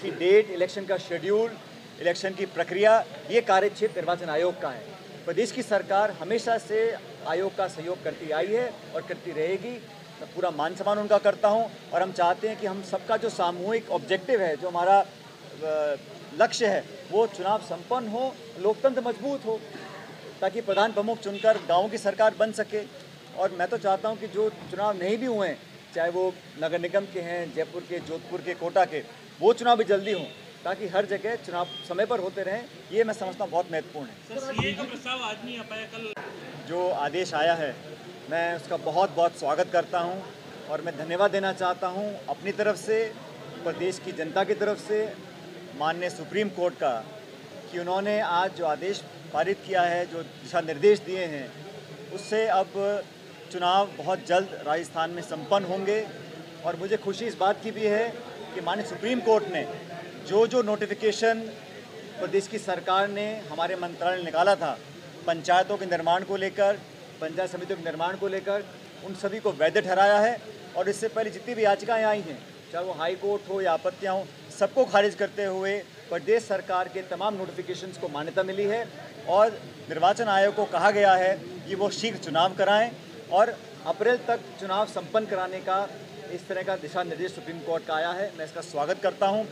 इसकी date election का schedule election की प्रक्रिया, ये कार्यक्षेत्र निर्वाचन आयोग का है। प्रदेश की सरकार हमेशा से आयोग का सहयोग करती आई है और करती रहेगी। मैं पूरा मान सम्मान उनका करता हूँ और हम चाहते हैं कि हम सबका जो सामूहिक ऑब्जेक्टिव है, जो हमारा लक्ष्य है, वो चुनाव संपन्न हो, लोकतंत्र मज़बूत हो, ताकि प्रधान प्रमुख चुनकर गाँव की सरकार बन सके। और मैं तो चाहता हूँ कि जो चुनाव नहीं भी हुए हैं चाहे वो नगर निगम के हैं जयपुर के जोधपुर के कोटा के वो चुनाव भी जल्दी हों ताकि हर जगह चुनाव समय पर होते रहें ये मैं समझता हूँ बहुत महत्वपूर्ण है। जो आदेश आया है मैं उसका बहुत बहुत स्वागत करता हूँ और मैं धन्यवाद देना चाहता हूँ अपनी तरफ़ से प्रदेश की जनता की तरफ़ से माननीय सुप्रीम कोर्ट का कि उन्होंने आज जो आदेश पारित किया है जो दिशा निर्देश दिए हैं उससे अब चुनाव बहुत जल्द राजस्थान में संपन्न होंगे। और मुझे खुशी इस बात की भी है कि माननीय सुप्रीम कोर्ट ने जो जो नोटिफिकेशन प्रदेश की सरकार ने हमारे मंत्रालय ने निकाला था, पंचायतों के निर्माण को लेकर, पंचायत समितियों के निर्माण को लेकर, उन सभी को वैध ठहराया है। और इससे पहले जितनी भी याचिकाएँ आई हैं, चाहे वो हाई कोर्ट हो या आपत्तियाँ हो, सबको खारिज करते हुए प्रदेश सरकार के तमाम नोटिफिकेशंस को मान्यता मिली है। और निर्वाचन आयोग को कहा गया है कि वो शीघ्र चुनाव कराएँ। और अप्रैल तक चुनाव संपन्न कराने का इस तरह का दिशा निर्देश सुप्रीम कोर्ट का आया है। मैं इसका स्वागत करता हूँ।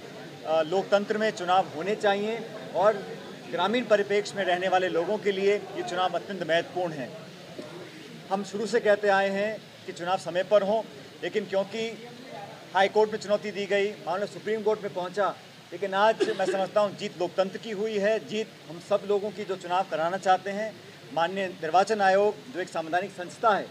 लोकतंत्र में चुनाव होने चाहिए और ग्रामीण परिप्रेक्ष्य में रहने वाले लोगों के लिए ये चुनाव अत्यंत महत्वपूर्ण है। हम शुरू से कहते आए हैं कि चुनाव समय पर हो, लेकिन क्योंकि हाई कोर्ट में चुनौती दी गई, मामला सुप्रीम कोर्ट में पहुँचा, लेकिन आज मैं समझता हूँ जीत लोकतंत्र की हुई है। जीत हम सब लोगों की जो चुनाव कराना चाहते हैं माननीय निर्वाचन आयोग जो एक संवैधानिक संस्था है,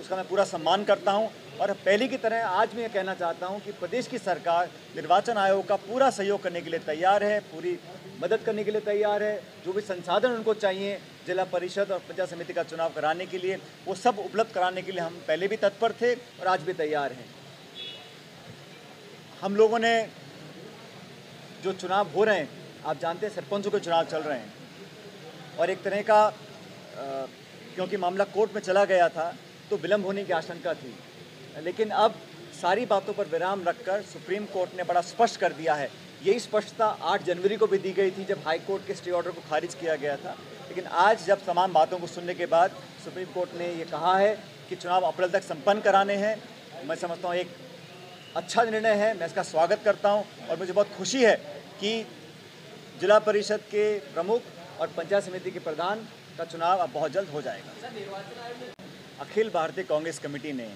उसका मैं पूरा सम्मान करता हूँ और पहले की तरह आज मैं ये कहना चाहता हूँ कि प्रदेश की सरकार निर्वाचन आयोग का पूरा सहयोग करने के लिए तैयार है, पूरी मदद करने के लिए तैयार है। जो भी संसाधन उनको चाहिए, जिला परिषद और पंचायत समिति का चुनाव कराने के लिए, वो सब उपलब्ध कराने के लिए हम पहले भी तत्पर थे और आज भी तैयार हैं। हम लोगों ने जो चुनाव हो रहे हैं, आप जानते हैं सरपंचों के चुनाव चल रहे हैं और एक तरह का क्योंकि मामला कोर्ट में चला गया था तो विलंब होने की आशंका थी। लेकिन अब सारी बातों पर विराम रखकर सुप्रीम कोर्ट ने बड़ा स्पष्ट कर दिया है। यही स्पष्टता 8 जनवरी को भी दी गई थी जब हाई कोर्ट के स्टे ऑर्डर को खारिज किया गया था। लेकिन आज जब तमाम बातों को सुनने के बाद सुप्रीम कोर्ट ने ये कहा है कि चुनाव अप्रैल तक संपन्न कराने हैं। मैं समझता हूँ एक अच्छा निर्णय है, मैं इसका स्वागत करता हूँ और मुझे बहुत खुशी है कि जिला परिषद के प्रमुख और पंचायत समिति के प्रधान का चुनाव अब बहुत जल्द हो जाएगा। अखिल भारतीय कांग्रेस कमेटी ने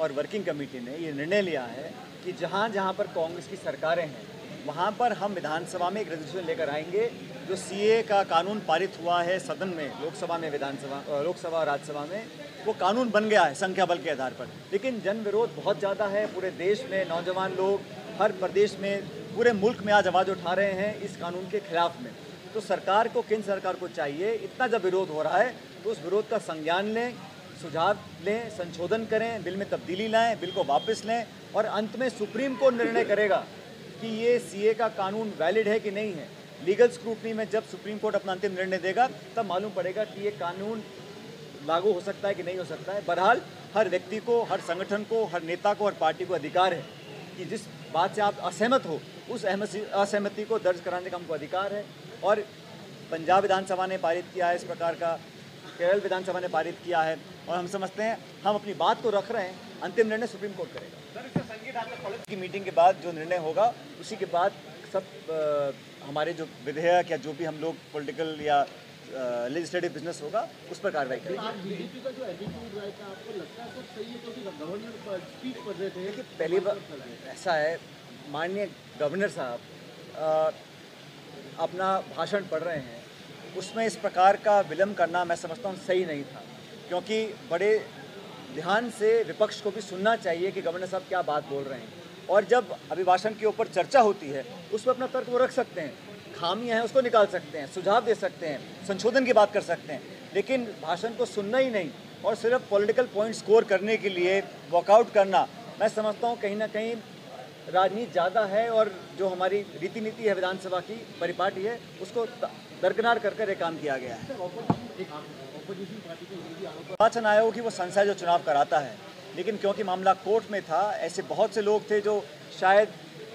और वर्किंग कमेटी ने ये निर्णय लिया है कि जहाँ जहाँ पर कांग्रेस की सरकारें हैं, वहाँ पर हम विधानसभा में एक रेजोल्यूशन लेकर आएँगे, जो सीए का कानून पारित हुआ है सदन में, लोकसभा में, विधानसभा लोकसभा और राज्यसभा में, वो कानून बन गया है संख्या बल के आधार पर। लेकिन जन विरोध बहुत ज़्यादा है, पूरे देश में नौजवान लोग, हर प्रदेश में पूरे मुल्क में आज आवाज़ उठा रहे हैं इस कानून के खिलाफ में। तो सरकार को, केंद्र सरकार को चाहिए, इतना जब विरोध हो रहा है तो उस विरोध का संज्ञान लें, सुझाव लें, संशोधन करें, बिल में तब्दीली लाएँ, बिल को वापस लें और अंत में सुप्रीम कोर्ट निर्णय करेगा कि ये सीए का कानून वैलिड है कि नहीं है। लीगल स्क्रूटनी में जब सुप्रीम कोर्ट अपना अंतिम निर्णय देगा, तब मालूम पड़ेगा कि ये कानून लागू हो सकता है कि नहीं हो सकता है। बहरहाल, हर व्यक्ति को, हर संगठन को, हर नेता को, हर पार्टी को अधिकार है कि जिस बात से आप असहमत हो उस असहमति को दर्ज कराने का हमको अधिकार है। और पंजाब विधानसभा ने पारित किया है इस प्रकार का केरल विधानसभा ने पारित किया है। और हम समझते हैं हम अपनी बात को रख रहे हैं अंतिम निर्णय सुप्रीम कोर्ट करेगा। कॉलेज की मीटिंग के बाद जो निर्णय होगा उसी के बाद सब अ, हमारे जो विधेयक या जो भी हम लोग पॉलिटिकल या लेजिस्लेटिव बिज़नेस होगा उस पर कार्रवाई करेंगे। आज बीजेपी का जो एटीट्यूड रहा था आपको लगता है सर सही है क्योंकि गवर्नर स्पीच पढ़ रहे थे? देखिए पहली बार ऐसा है माननीय गवर्नर साहब अपना भाषण पढ़ रहे हैं उसमें इस प्रकार का विलम्ब करना मैं समझता हूँ सही नहीं था क्योंकि बड़े ध्यान से विपक्ष को भी सुनना चाहिए कि गवर्नर साहब क्या बात बोल रहे हैं। और जब अभिभाषण के ऊपर चर्चा होती है उसमें अपना तर्क वो रख सकते हैं। खामियाँ हैं, उसको निकाल सकते हैं, सुझाव दे सकते हैं, संशोधन की बात कर सकते हैं। लेकिन भाषण को सुनना ही नहीं और सिर्फ़ पॉलिटिकल पॉइंट स्कोर करने के लिए वॉकआउट करना, मैं समझता हूँ कहीं ना कहीं राजनीति ज़्यादा है और जो हमारी रीति नीति है विधानसभा की, परिपाटी है, उसको दरकिनार कर कर काम किया गया है। निर्वाचन आयोग की वो संस्था है जो चुनाव कराता है। लेकिन क्योंकि मामला कोर्ट में था, ऐसे बहुत से लोग थे जो शायद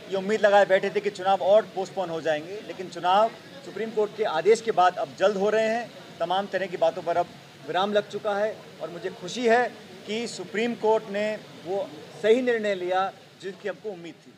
ये उम्मीद लगाए बैठे थे कि चुनाव और पोस्टपोन हो जाएँगे, लेकिन चुनाव सुप्रीम कोर्ट के आदेश के बाद अब जल्द हो रहे हैं। तमाम तरह की बातों पर अब विराम लग चुका है और मुझे खुशी है कि सुप्रीम कोर्ट ने वो सही निर्णय लिया जिसकी हमको उम्मीद थी।